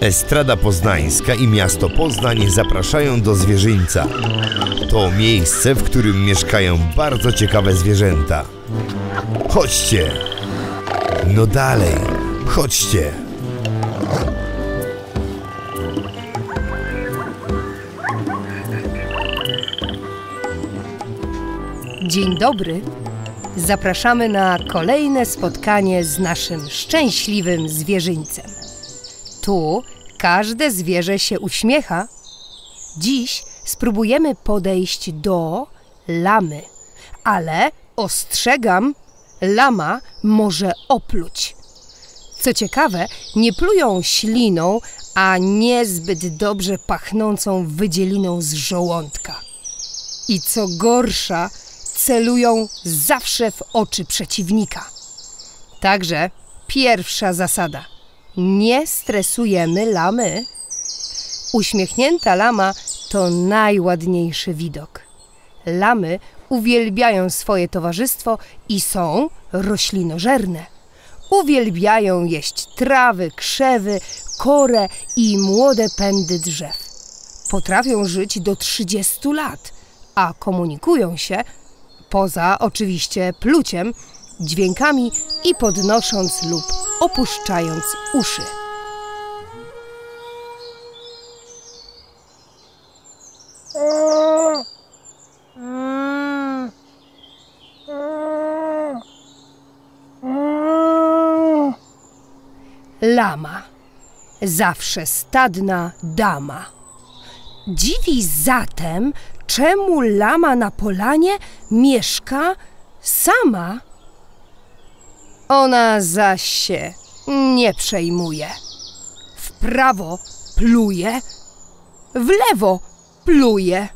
Estrada Poznańska i miasto Poznań zapraszają do zwierzyńca. To miejsce, w którym mieszkają bardzo ciekawe zwierzęta. Chodźcie! No dalej, chodźcie! Dzień dobry. Zapraszamy na kolejne spotkanie z naszym szczęśliwym zwierzyńcem. Tu każde zwierzę się uśmiecha. Dziś spróbujemy podejść do lamy, ale ostrzegam, lama może opluć. Co ciekawe, nie plują śliną, a niezbyt dobrze pachnącą wydzieliną z żołądka. I co gorsza, celują zawsze w oczy przeciwnika. Także pierwsza zasada: nie stresujemy lamy. Uśmiechnięta lama to najładniejszy widok. Lamy uwielbiają swoje towarzystwo i są roślinożerne. Uwielbiają jeść trawy, krzewy, korę i młode pędy drzew. Potrafią żyć do 30 lat, a komunikują się poza oczywiście pluciem, dźwiękami i podnosząc lub opuszczając uszy. Lama. Zawsze stadna dama. Dziwi zatem, czemu lama na polanie mieszka sama. Ona zaś się nie przejmuje. W prawo pluje, w lewo pluje.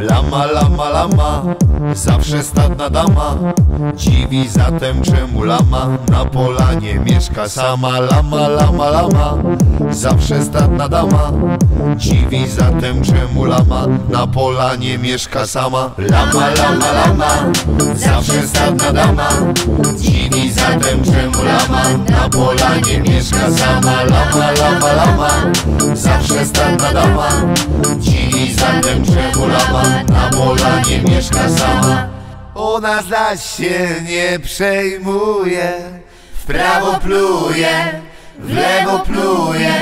Lama, lama, lama, zawsze stadna dama. Dziwi zatem czemu lama na polanie mieszka sama. Lama, lama, lama, zawsze stadna dama. Dziwi zatem czemu lama na polanie mieszka sama. Lama, lama, lama, zawsze stadna dama. Dziwi zatem czemu lama? Na polanie mieszka sama Lama, lama, lama, zawsze stadna dama. Dziwi zatem czemu lama? Na polanie mieszka sama Ona zaś się nie przejmuje. W prawo pluje, w lewo pluje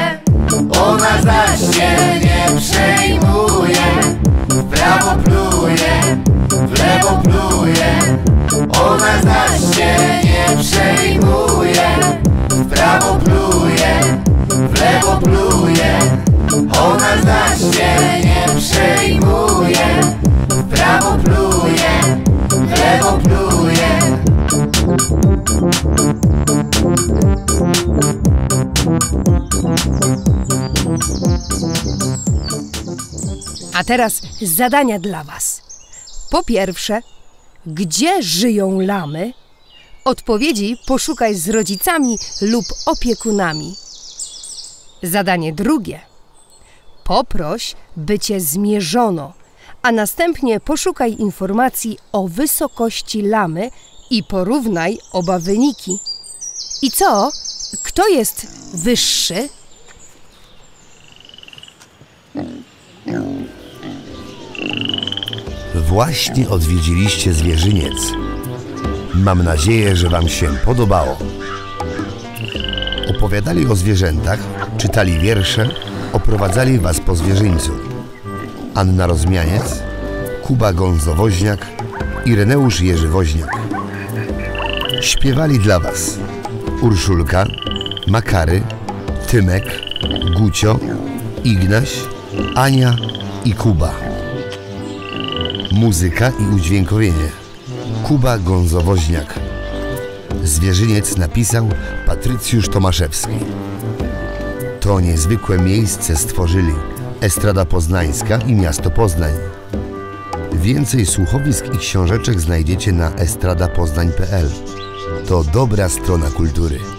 nie przejmuje W prawo pluje, w lewo pluje A teraz zadania dla Was. Po pierwsze, gdzie żyją lamy? Odpowiedzi poszukaj z rodzicami lub opiekunami. Zadanie drugie. Poproś, by cię zmierzono, a następnie poszukaj informacji o wysokości lamy i porównaj oba wyniki. I co? Kto jest wyższy? Właśnie odwiedziliście zwierzyniec. Mam nadzieję, że Wam się podobało. Opowiadali o zwierzętach, czytali wiersze, oprowadzali Was po zwierzyńcu. Anna Rozmianiec, Kuba Gonzo-Woźniak i Reneusz Jerzy Woźniak. Śpiewali dla Was Urszulka, Makary, Tymek, Gucio, Ignaś, Ania i Kuba. Muzyka i udźwiękowienie Kuba Gonzo-Woźniak. Zwierzyniec napisał Patrycjusz Tomaszewski. To niezwykłe miejsce stworzyli Estrada Poznańska i Miasto Poznań. Więcej słuchowisk i książeczek znajdziecie na estradapoznań.pl. To dobra strona kultury.